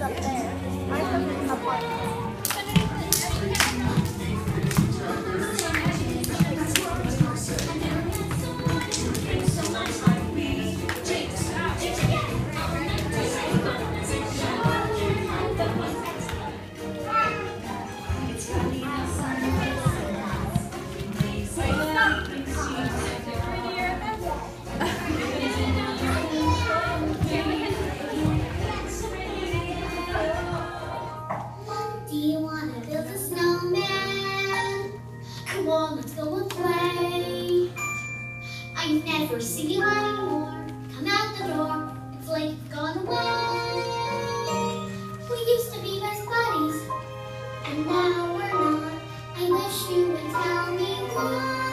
up there. Mine doesn't have one. see you anymore. Come out the door, it's like you've gone away. We used to be best buddies, and now we're not. I wish you would tell me why.